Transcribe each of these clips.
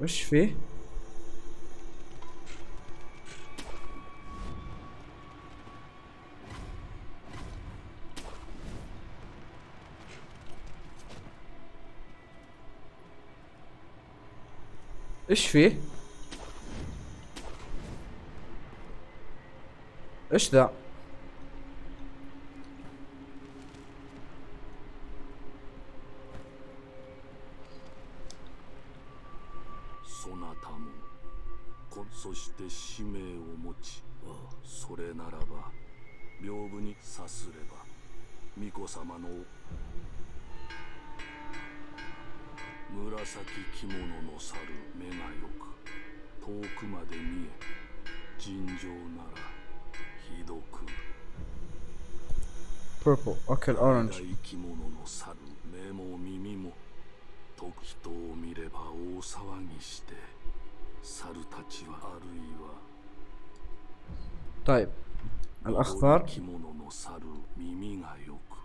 وش فيه؟ إيش فيه؟ إيش ذا؟ たもそして使命を持ちそれならば屏風にさすれば巫女様の紫着物の猿目がよく遠くまで見え尋常ならひどく Purple, okay, orange. 生き物の猿目も耳も時とを見れば大騒ぎして。猿たちはあるいは طيب الاخضر 生き物の猿耳がよく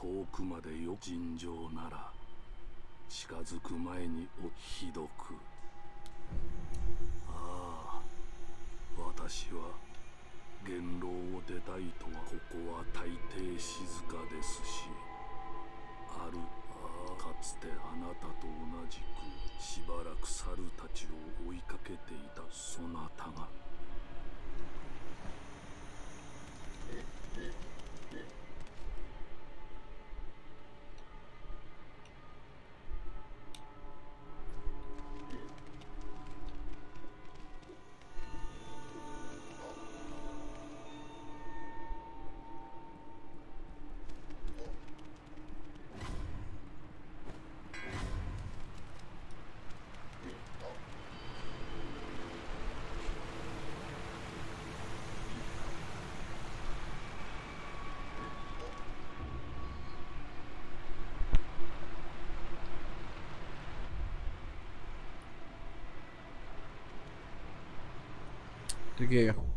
遠くまでよ尋常なら近づく前におひどくああ私は元老を出たいとはここは大抵静かですしあるああかつてあなたと同じくしばらく de guerre.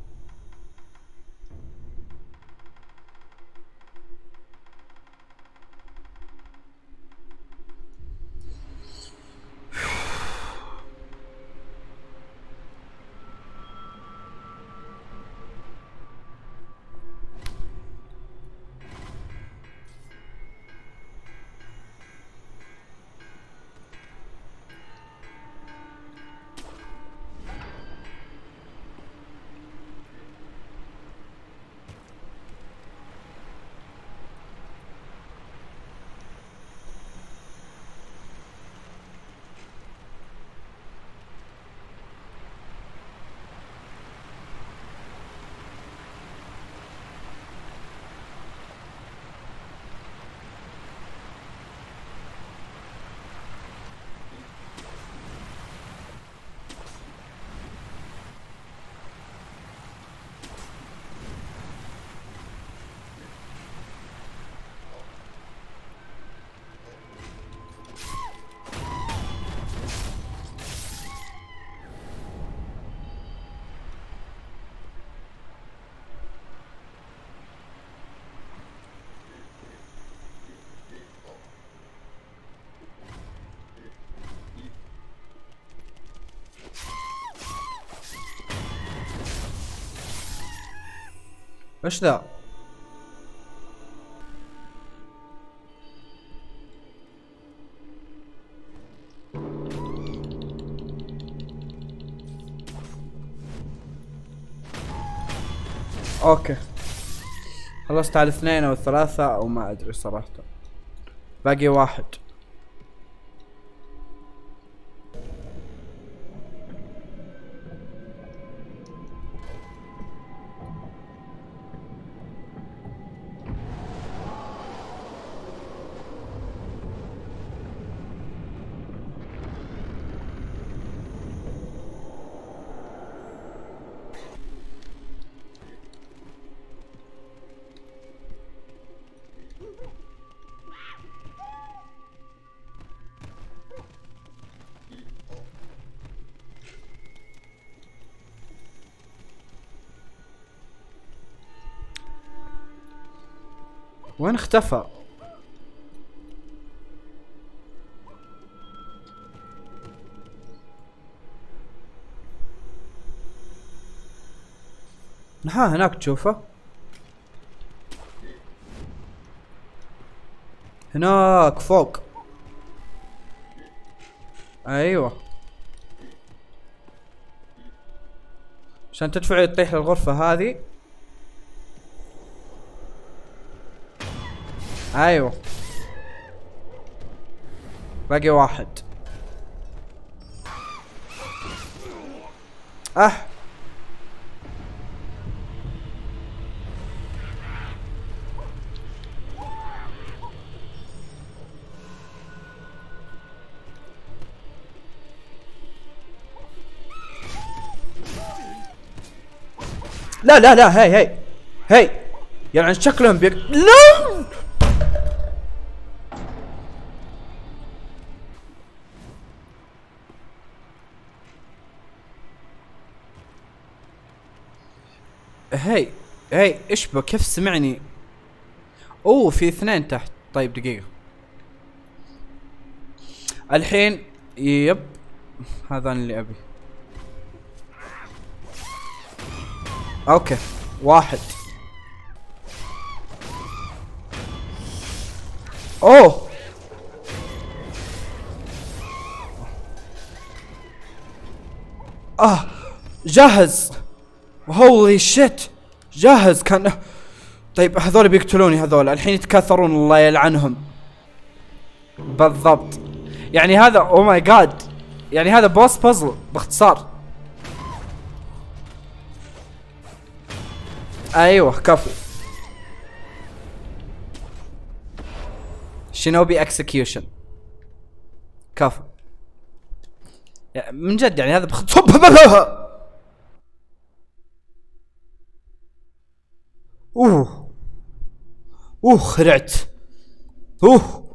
إيش ذا؟ أوكي. خلصت على الاثنين أو الثلاثة أو ما أدري صراحة. باقي واحد. وين اختفى؟ ها هناك تشوفه. هناك فوق. أيوه. عشان تدفع تطيح للغرفة هذه. أيوه. باقي واحد. أه. لا لا لا هاي هاي هاي. يعني شكلهم بيك لا! هاي هاي إيش كيف سمعني أوه في اثنين تحت. طيب دقيقة. الحين يب هذا اللي أبي. okay واحد. أوه! آه جاهز. holy shit جاهز كان طيب هذول بيقتلوني هذول. الحين يتكاثرون الله يلعنهم. بالضبط. يعني هذا oh my God يعني هذا boss puzzle باختصار. أيوه كفو. shinobi execution كفو. يعني من جد يعني هذا باختصار اوه اوه خرعت اوه.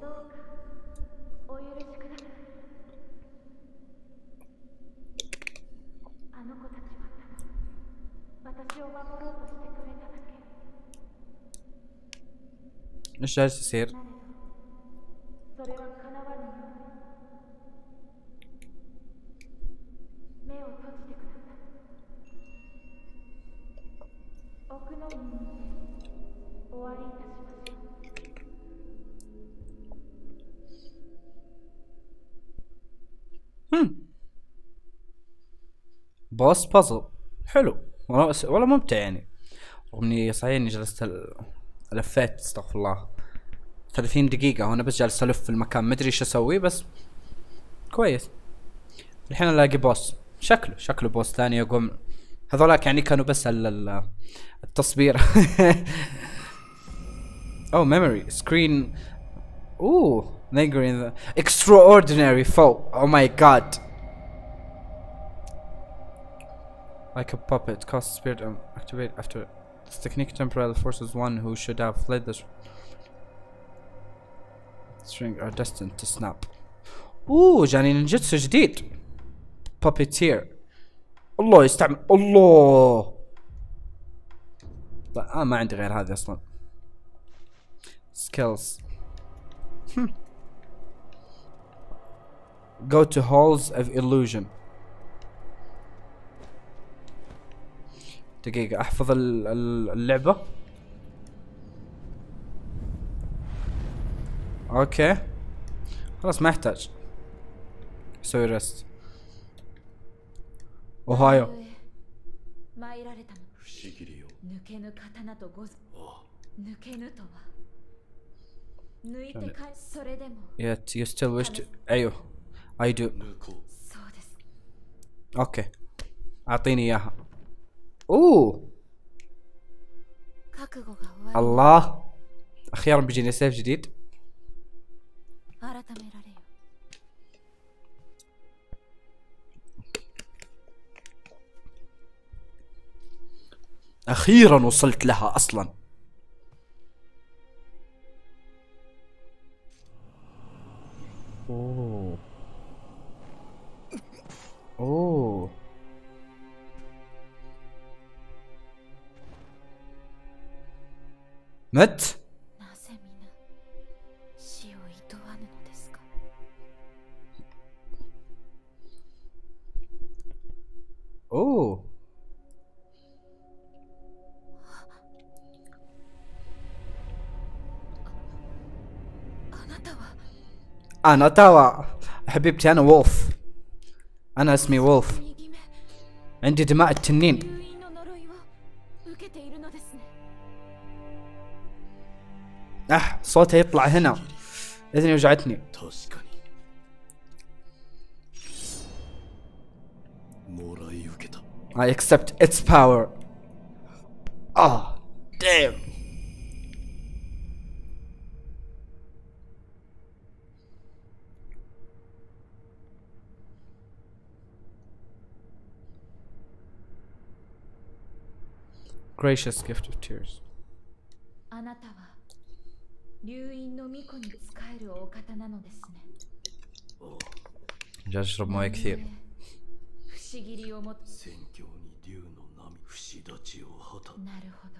إيش جالس يصير؟ هم. بوس بازل حلو. والله ممتع يعني. رغم إني صحيح إني جلست لفيت أستغفر الله. 30 دقيقة وأنا بس جالس ألف في المكان. مدري إيش أسوي بس كويس. الحين ألاقي بوس شكله شكله بوس ثاني. يقوم هذولاك يعني كانوا بس ال- ال- التصبير اوه ميموري سكرين اوه lingering the extraordinary foe oh my god like a puppet cast spirit and activate after this technique temporarily forces one who should have fled the string are destined to snap اوه جاني نينجتسو جديد puppeteer الله يستعمل الله طيب آه ما عندي غير هذه اصلا skills go to halls of illusion دقيقة احفظ ال- ال- اللعبة اوكي خلاص ما يحتاج اسوي ريست اوهايو 参られたの不思議りよ抜けぬ刀とごずあ抜けぬとは抜いてかそれでも Yet you still wish to أيوه I do. OK اعطيني اياها اوه الله أخيرا بيجيني سيف جديد أخيرا وصلت لها أصلا مت؟ أوه. أنا تاوا حبيبتي أنا وولف. أنا اسمي وولف. عندي دماء التنين. أح صوتها يطلع هنا إذني وجعتني I accept its power. Ah, oh, damn. Gracious gift of tears. あなたは流院の巫女に仕えるお方なのですね جالس اشرب مويه كثير 不思議りをも戦況に竜の波不死立ちを果たなるほど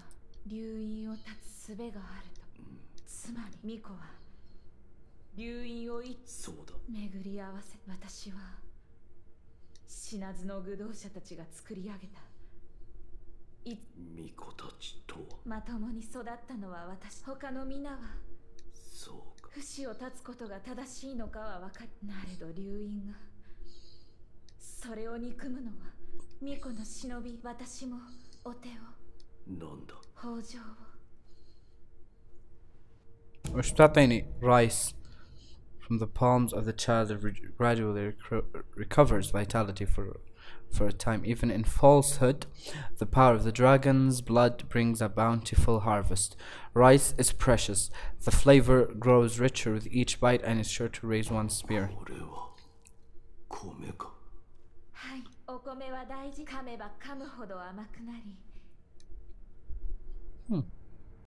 流院を断つ術があるとつまり巫女は流院を一そうだ巡り合わせ私は死なずの愚道者たちが作り上げたい巫女たちとはまともに育ったのは私他の皆は そうか不死を断つことが正しいのかは分かっなれど流因がそれを憎むのは巫女の忍び私もお手をなんだ北条を Rashtatani rice from the palms of the child that gradually recovers vitality for for a time even in falsehood the power of the dragon's blood brings a bountiful harvest rice is precious the flavor grows richer with each bite and is sure to raise one's spirit これは米かはいお米は大事噛めば噛むほど甘くなり